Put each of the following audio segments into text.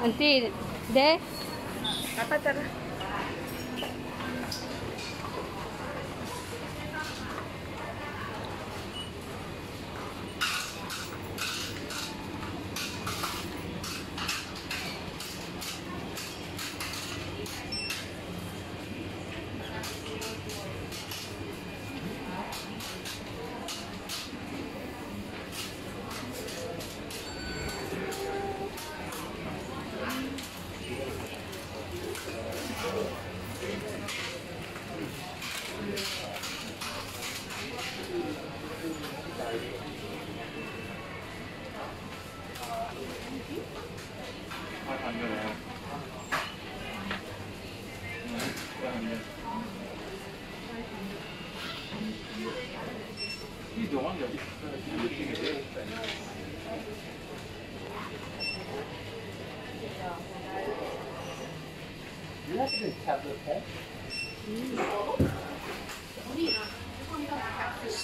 Nanti deh. Kata cara. He's the one that is. You have to tablet, huh? Mm.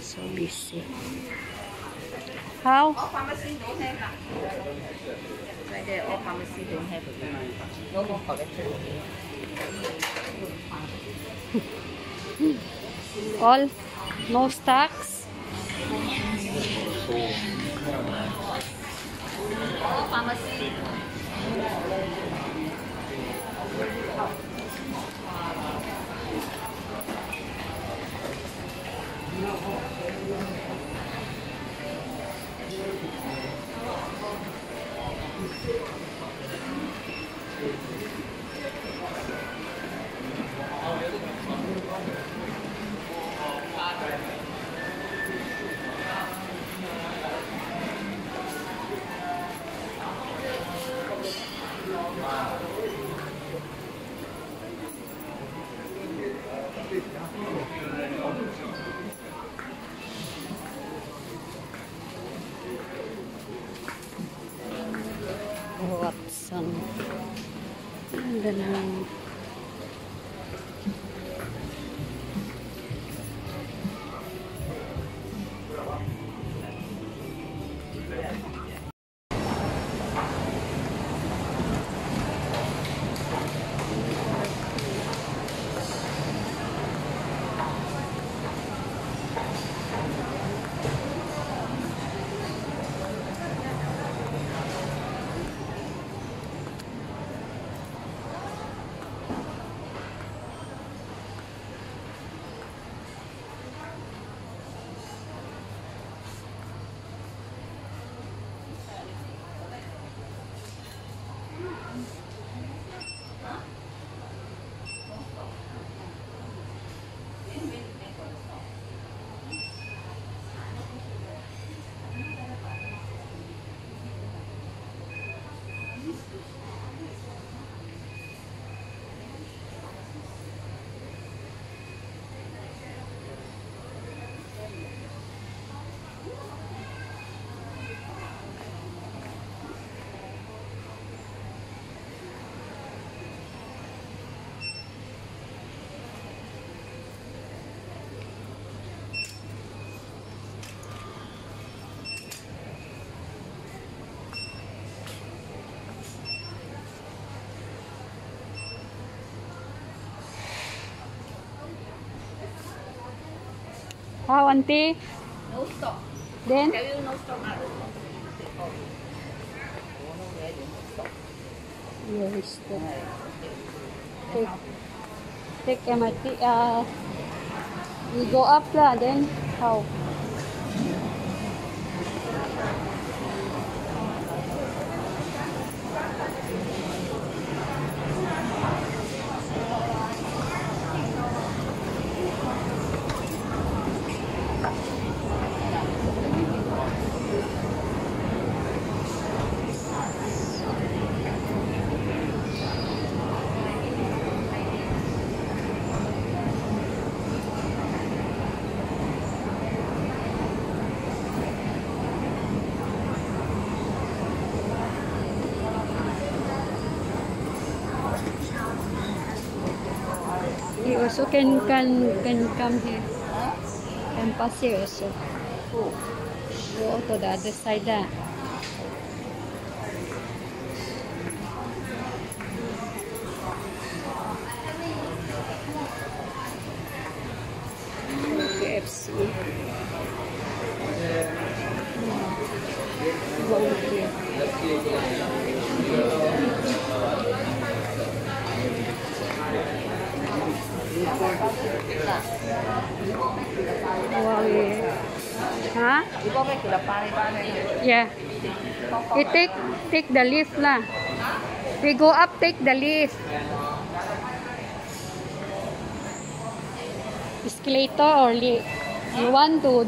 So busy. How? All pharmacy don't have lah. Right there, all pharmacy don't have already. No more collection. All? No stocks? All pharmacy. isang ganda ng Ah, wow, auntie. No stock. Then? There will no stock. Yes, the take, take MRT. Uh, we go up la, then how? Also can can can come here. Can pass here also. Go to the other side. Ah. KFC. Wow, yeah. Pare-pare? Yeah. We take take the lift lah. We go up, take the lift. Escalator or lift? You want to?